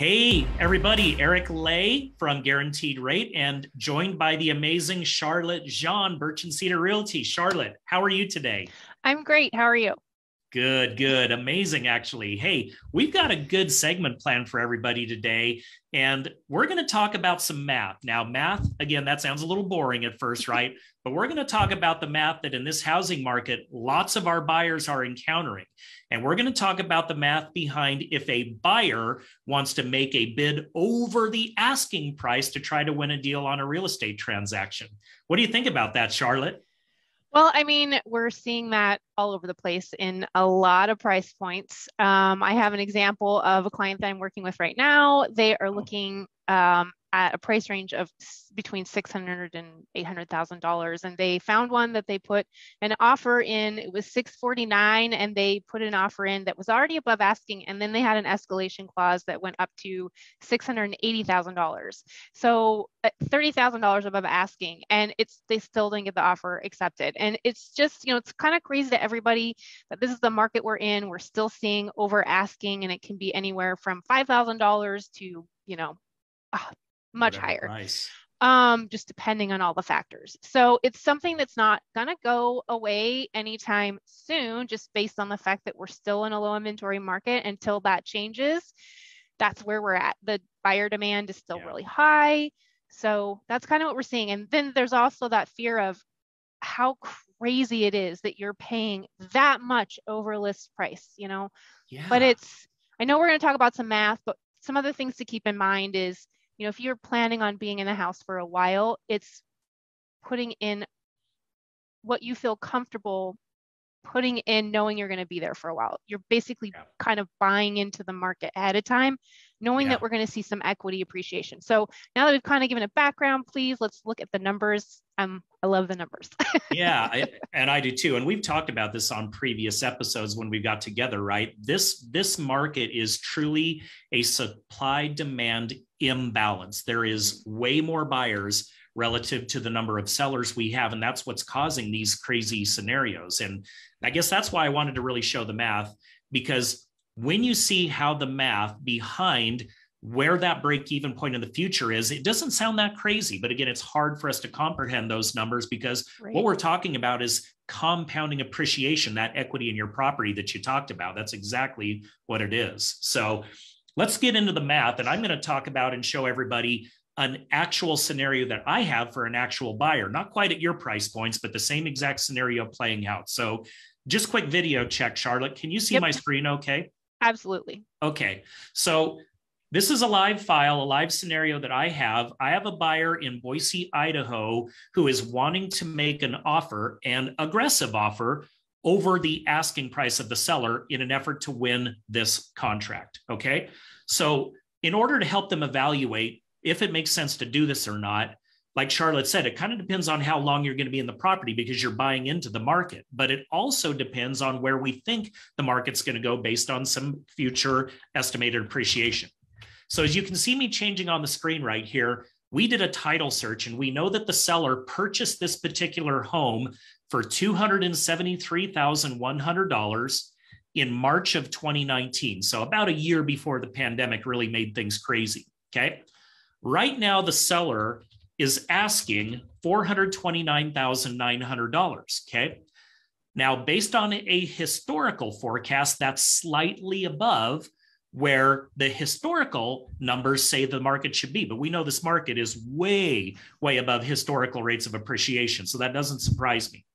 Hey, everybody, Eric Lay from Guaranteed Rate and joined by the amazing Charlotte Jean, Birch and Cedar Realty. Charlotte, how are you today? I'm great. How are you? Good, good. Amazing, actually. Hey, we've got a good segment planned for everybody today, and we're going to talk about some math. Now, math, again, that sounds a little boring at first, right? But we're going to talk about the math that in this housing market, lots of our buyers are encountering. And we're going to talk about the math behind if a buyer wants to make a bid over the asking price to try to win a deal on a real estate transaction. What do you think about that, Charlotte? Well, I mean, we're seeing that all over the place in a lot of price points. Um, I have an example of a client that I'm working with right now. They are oh. looking um, at a price range of between $600 and 800 thousand dollars and they found one that they put an offer in it was 649 and they put an offer in that was already above asking and then they had an escalation clause that went up to 680 thousand dollars. So uh, 30 thousand dollars above asking and it's they still didn't get the offer accepted. And it's just you know it's kind of crazy to everybody that this is the market we're in we're still seeing over asking and it can be anywhere from five thousand dollars to you know much higher. Price. Um, just depending on all the factors. So it's something that's not gonna go away anytime soon, just based on the fact that we're still in a low inventory market until that changes. That's where we're at. The buyer demand is still yeah. really high. So that's kind of what we're seeing. And then there's also that fear of how crazy it is that you're paying that much over list price, you know? Yeah. But it's, I know we're going to talk about some math, but some other things to keep in mind is you know, if you're planning on being in the house for a while, it's putting in what you feel comfortable putting in knowing you're going to be there for a while. You're basically yeah. kind of buying into the market ahead of time, knowing yeah. that we're going to see some equity appreciation. So now that we've kind of given a background, please let's look at the numbers. Um, I love the numbers. yeah, I, and I do too. And we've talked about this on previous episodes when we got together, right? This this market is truly a supply demand imbalance. There is way more buyers relative to the number of sellers we have. And that's what's causing these crazy scenarios. And I guess that's why I wanted to really show the math, because when you see how the math behind where that break even point in the future is, it doesn't sound that crazy. But again, it's hard for us to comprehend those numbers because right. what we're talking about is compounding appreciation, that equity in your property that you talked about. That's exactly what it is. So let's get into the math. And I'm going to talk about and show everybody an actual scenario that I have for an actual buyer, not quite at your price points, but the same exact scenario playing out. So just quick video check, Charlotte. Can you see yep. my screen okay? Absolutely. Okay. So this is a live file, a live scenario that I have. I have a buyer in Boise, Idaho, who is wanting to make an offer, an aggressive offer over the asking price of the seller in an effort to win this contract. Okay. So, in order to help them evaluate if it makes sense to do this or not, like Charlotte said, it kind of depends on how long you're going to be in the property because you're buying into the market. But it also depends on where we think the market's going to go based on some future estimated appreciation. So, as you can see me changing on the screen right here, we did a title search and we know that the seller purchased this particular home for $273,100 in March of 2019. So, about a year before the pandemic really made things crazy. Okay. Right now, the seller is asking $429,900. Okay. Now, based on a historical forecast, that's slightly above where the historical numbers say the market should be. But we know this market is way, way above historical rates of appreciation. So that doesn't surprise me.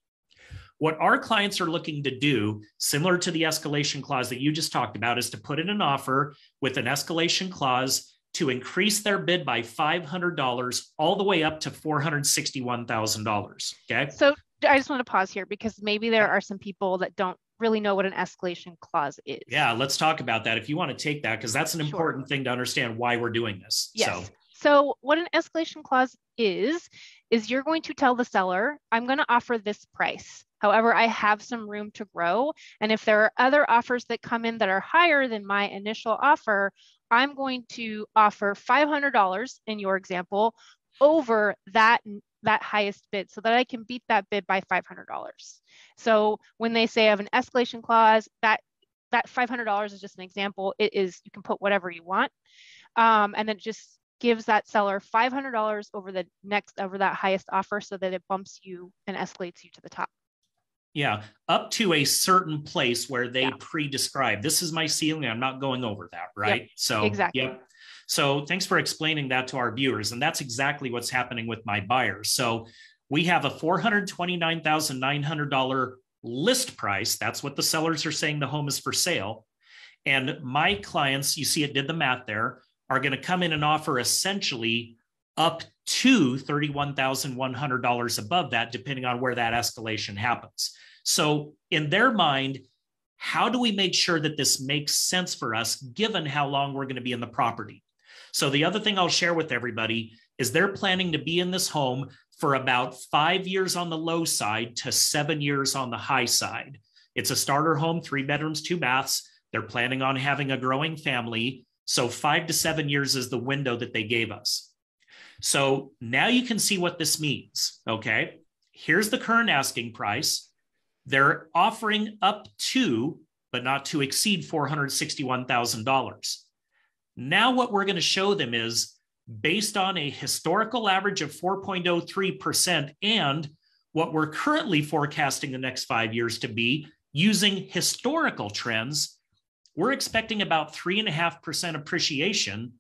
What our clients are looking to do, similar to the escalation clause that you just talked about, is to put in an offer with an escalation clause to increase their bid by $500 all the way up to $461,000. Okay. So I just want to pause here because maybe there are some people that don't really know what an escalation clause is. Yeah, let's talk about that if you want to take that because that's an important sure. thing to understand why we're doing this. Yes. So. so what an escalation clause is is you're going to tell the seller, I'm going to offer this price. However, I have some room to grow. And if there are other offers that come in that are higher than my initial offer, I'm going to offer $500 in your example over that that highest bid so that I can beat that bid by $500. So when they say I have an escalation clause, that that $500 is just an example. It is, you can put whatever you want. Um, and then just gives that seller $500 over the next over that highest offer so that it bumps you and escalates you to the top. Yeah, up to a certain place where they yeah. pre-describe this is my ceiling. I'm not going over that, right? Yep. So exactly. Yep. So thanks for explaining that to our viewers. And that's exactly what's happening with my buyers. So we have a $429,900 list price. That's what the sellers are saying the home is for sale. And my clients, you see it did the math there, are going to come in and offer essentially up to $31,100 above that, depending on where that escalation happens. So, in their mind, how do we make sure that this makes sense for us given how long we're going to be in the property? So, the other thing I'll share with everybody is they're planning to be in this home for about five years on the low side to seven years on the high side. It's a starter home, three bedrooms, two baths. They're planning on having a growing family. So, five to seven years is the window that they gave us. So, now you can see what this means. Okay. Here's the current asking price. They're offering up to, but not to exceed $461,000. Now, what we're going to show them is based on a historical average of 4.03% and what we're currently forecasting the next five years to be using historical trends, we're expecting about 3.5% appreciation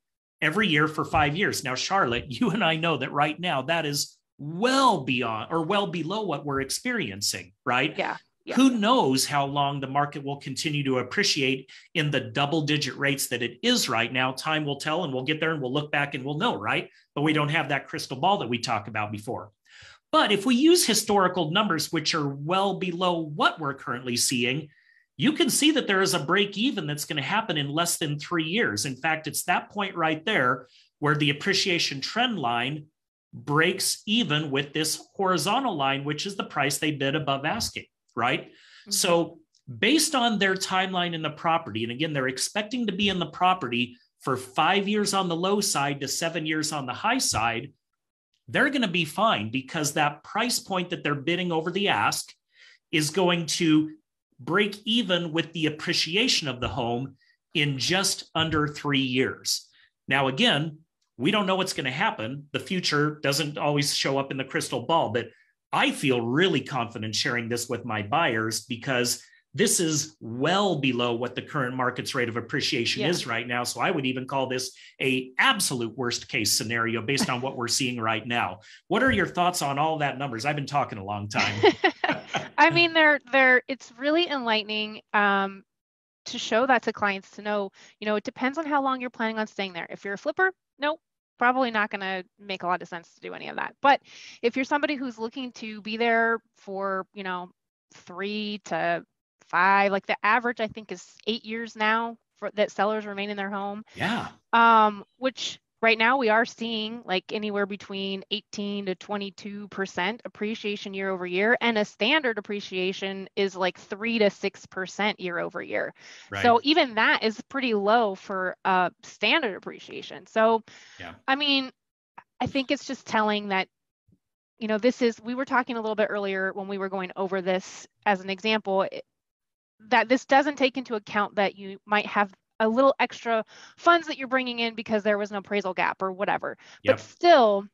every year for five years. Now, Charlotte, you and I know that right now that is well beyond or well below what we're experiencing, right? Yeah. Yeah. Who knows how long the market will continue to appreciate in the double digit rates that it is right now? Time will tell, and we'll get there and we'll look back and we'll know, right? But we don't have that crystal ball that we talked about before. But if we use historical numbers, which are well below what we're currently seeing, you can see that there is a break even that's going to happen in less than three years. In fact, it's that point right there where the appreciation trend line breaks even with this horizontal line, which is the price they bid above asking right? Mm-hmm. So, based on their timeline in the property, and again, they're expecting to be in the property for five years on the low side to seven years on the high side, they're going to be fine because that price point that they're bidding over the ask is going to break even with the appreciation of the home in just under three years. Now, again, we don't know what's going to happen. The future doesn't always show up in the crystal ball, but I feel really confident sharing this with my buyers because this is well below what the current market's rate of appreciation yeah. is right now so i would even call this a absolute worst case scenario based on what we're seeing right now what are your thoughts on all that numbers i've been talking a long time i mean they're they're it's really enlightening um, to show that to clients to know you know it depends on how long you're planning on staying there if you're a flipper nope probably not going to make a lot of sense to do any of that. But if you're somebody who's looking to be there for, you know, three to five, like the average I think is eight years now for that sellers remain in their home. Yeah. Um, which right now we are seeing like anywhere between 18 to 22 percent appreciation year over year and a standard appreciation is like 3 to 6 percent year over year right. so even that is pretty low for uh, standard appreciation so yeah. i mean i think it's just telling that you know this is we were talking a little bit earlier when we were going over this as an example that this doesn't take into account that you might have a little extra funds that you're bringing in because there was an appraisal gap or whatever. Yep. But still,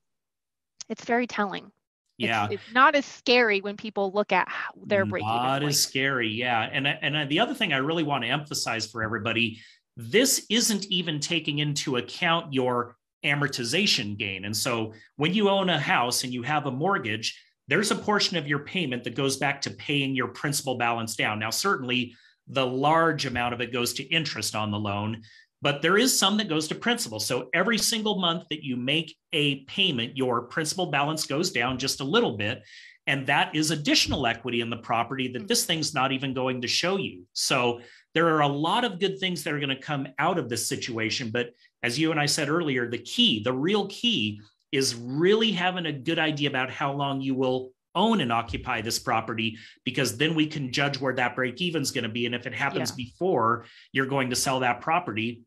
it's very telling. Yeah, it's, it's, not as scary when people look at their break. Not as scary, yeah. And and the other thing I really want to emphasize for everybody, this isn't even taking into account your amortization gain. And so when you own a house and you have a mortgage, there's a portion of your payment that goes back to paying your principal balance down. Now, certainly the large amount of it goes to interest on the loan, but there is some that goes to principal. So every single month that you make a payment, your principal balance goes down just a little bit. And that is additional equity in the property that mm. this thing's not even going to show you. So there are a lot of good things that are going to come out of this situation. But as you and I said earlier, the key, the real key is really having a good idea about how long you will own and occupy this property because then we can judge where that break even is going to be. And if it happens yeah. before you're going to sell that property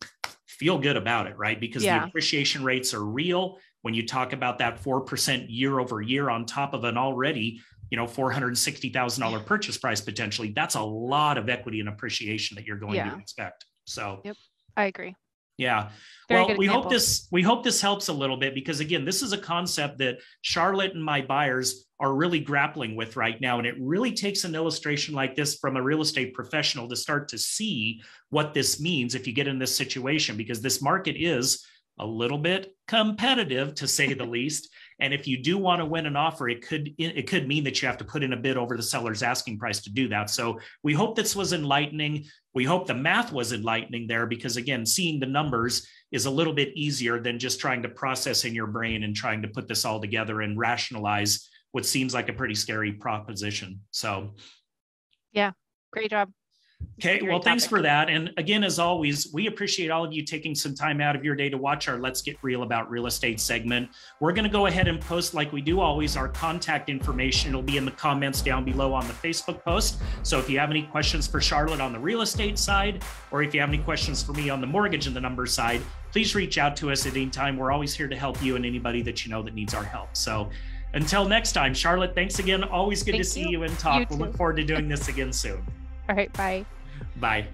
feel good about it right? Because yeah. the appreciation rates are real. When you talk about that 4% year over year on top of an already you know $460,000 purchase price potentially that's a lot of equity and appreciation that you're going yeah. to expect. So yep. I agree Yeah. Very well, we hope this we hope this helps a little bit because again, this is a concept that Charlotte and my buyers are really grappling with right now and it really takes an illustration like this from a real estate professional to start to see what this means if you get in this situation because this market is a little bit competitive to say the least. And if you do want to win an offer it could it could mean that you have to put in a bid over the seller's asking price to do that. So we hope this was enlightening. We hope the math was enlightening there because again seeing the numbers is a little bit easier than just trying to process in your brain and trying to put this all together and rationalize what seems like a pretty scary proposition. So. Yeah great job Okay, well, topic. thanks for that. And again, as always, we appreciate all of you taking some time out of your day to watch our Let's Get Real About Real Estate segment. We're going to go ahead and post, like we do always, our contact information. It'll be in the comments down below on the Facebook post. So if you have any questions for Charlotte on the real estate side, or if you have any questions for me on the mortgage and the number side, please reach out to us at any time. We're always here to help you and anybody that you know that needs our help. So until next time, Charlotte, thanks again. Always good Thank to see you, you and talk. You we'll look forward to doing this again soon. All right. Bye. Bye.